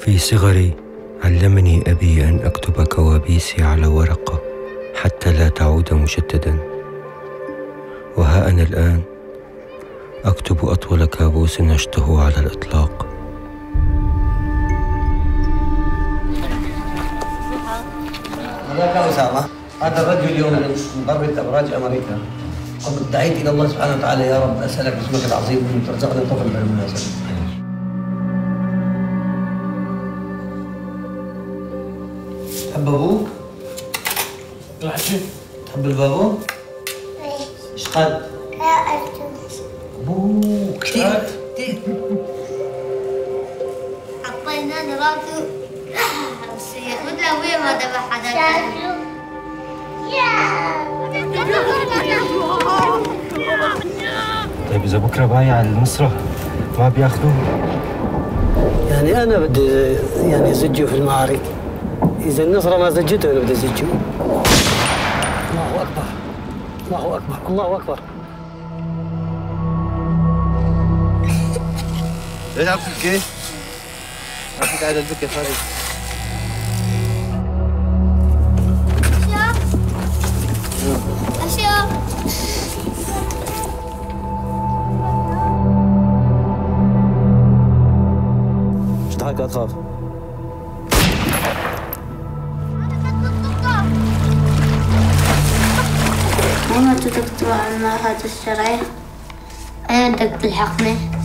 في صغري علمني أبي أن أكتب كوابيسي على ورقة حتى لا تعود مشتتا وها أنا الآن أكتب أطول كابوس عشته على الإطلاق. هذاك أسامة. هذا الرجل اليوم من قبل أبراج أمريكا. وقد دعيت إلى الله سبحانه وتعالى يا رب أسألك باسمك العظيم أن ترزقني طفل بالمناسبة تحب أبوك؟ تحب البابو؟ إيش قد؟ لا أرجو أبوك. كثير كثير حطينا راسه السيد مدى وين ما ذبح حدا طيب إذا بكرة بايع المسرح ما بياخذوه. يعني أنا بدي يعني زجه في المعارك. إذا النصرة ما زجته أنا بدي زجه الله أكبر. الله أكبر. الله أكبر. ليش عم تبكي؟ عم قاعد تبكي خالد إيش ضحك تخاف؟ ماما عن هذا الشرعي أين بدك تلحقني؟